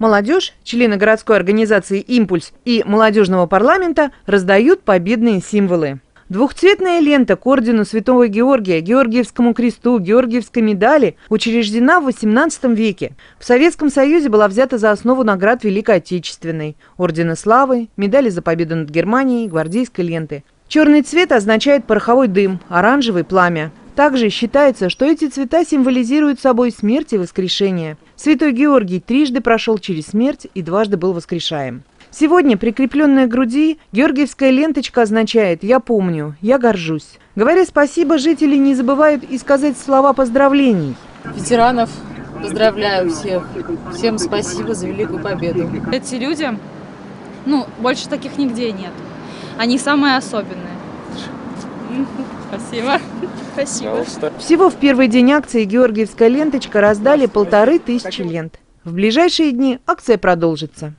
Молодежь, члены городской организации «Импульс» и молодежного парламента раздают победные символы. Двухцветная лента к ордену Святого Георгия, Георгиевскому кресту, Георгиевской медали учреждена в XVIII веке. В Советском Союзе была взята за основу наград Великой Отечественной, ордена славы, медали за победу над Германией, гвардейской ленты. Черный цвет означает пороховой дым, оранжевый – пламя. Также считается, что эти цвета символизируют собой смерть и воскрешение. Святой Георгий трижды прошел через смерть и дважды был воскрешаем. Сегодня прикрепленная к груди георгиевская ленточка означает «я помню», «я горжусь». Говоря спасибо, жители не забывают и сказать слова поздравлений. Ветеранов поздравляю всех. Всем спасибо за великую победу. Эти люди, ну, больше таких нигде нет. Они самые особенные. Спасибо. Спасибо. Всего в первый день акции «Георгиевская ленточка» раздали полторы тысячи лент. В ближайшие дни акция продолжится.